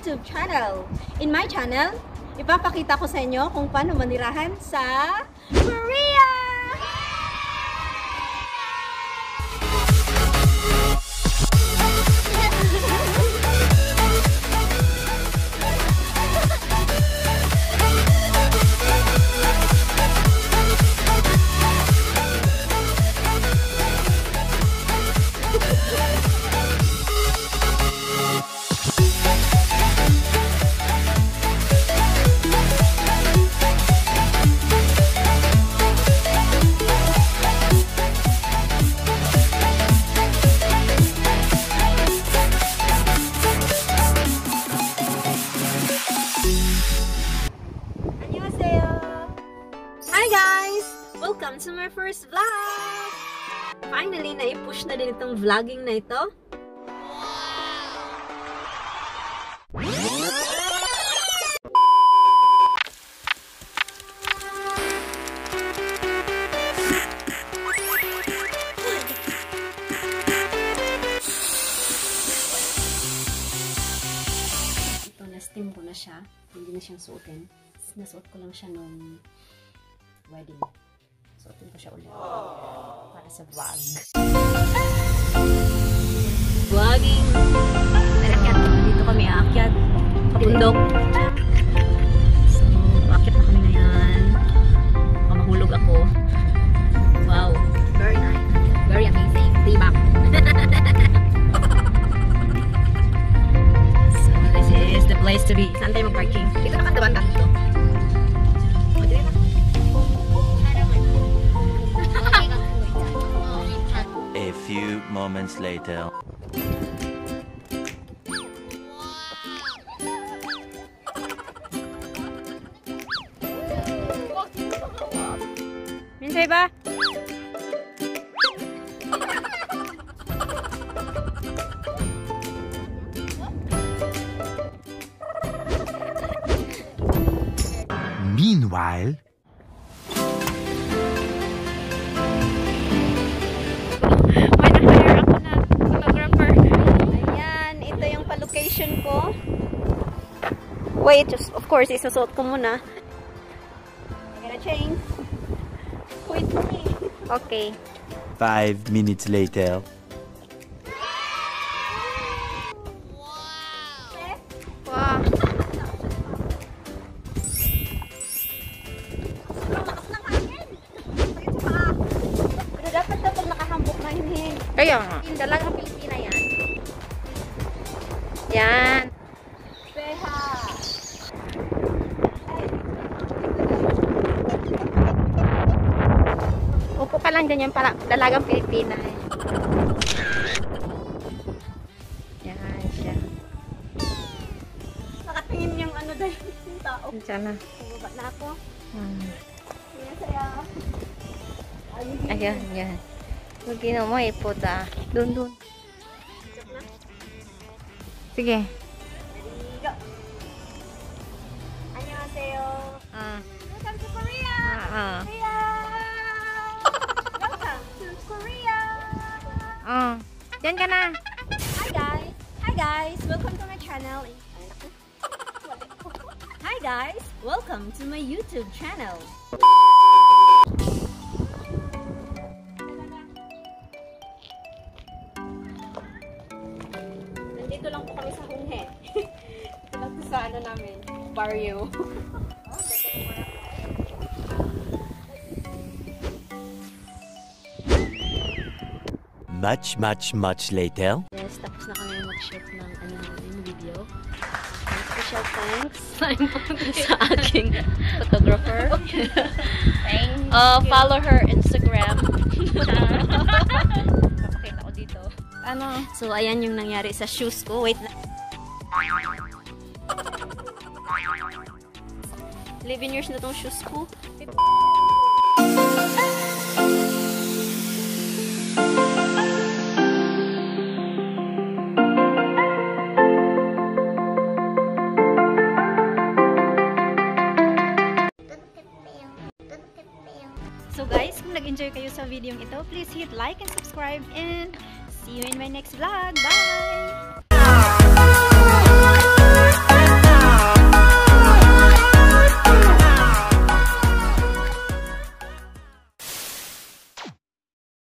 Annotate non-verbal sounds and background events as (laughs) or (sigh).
YouTube channel. In my channel, ipapakita ko sa inyo kung paano manirahan sa Korea! To my first vlog! Finally, na-push na din itong vlogging na ito. Ito, na-steam ko na siya. Hindi na siyang suotin. Nasuot ko lang siya nung wedding. Suotin ko siya ulit. Para sa vlog. Vlogging! Akyat. Dito kami aakyat. Kapundok. So, aakyat na kami ngayon. Baka mahulog ako. Wow. Very nice. Very amazing. Tibak. (laughs) so, this is the place to be. Saan tayo mag-parking? moments later. Minseba. Meanwhile pa-location ko. Wait, just, of course, isusot ko muna. I gotta change. Wait for me. Okay. five minutes later. Wow. Pero dapat daw pag ka lang dyan yung pala, dalagang Pilipina. Eh. Yan siya. Nakatingin yung ano dahil yung tao. Diyan na. Bumaba na ako. Hmm. Ayan, yan. Huwag ginawa mo, ipot ah. Doon, doon. na. Sige. Ka na. Hi guys! Hi guys! Welcome to my channel. Hi guys! Welcome to my YouTube channel. Nandito lang po kami sa Hunghe. Dito (laughs) sa ano namin, barrio. (laughs) Much, much, much later. Yes, tapos na kami mag-shoot ng ano namin, video. And special thanks (laughs) sa aking photographer. Thank Uh, follow her Instagram. Papakita ko dito. Ano? So, ayan yung nangyari sa shoes ko. Wait na. 11 years na tong shoes ko. Nag-enjoy kayo sa video ito, please hit like and subscribe and see you in my next vlog. Bye!